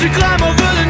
You climb over the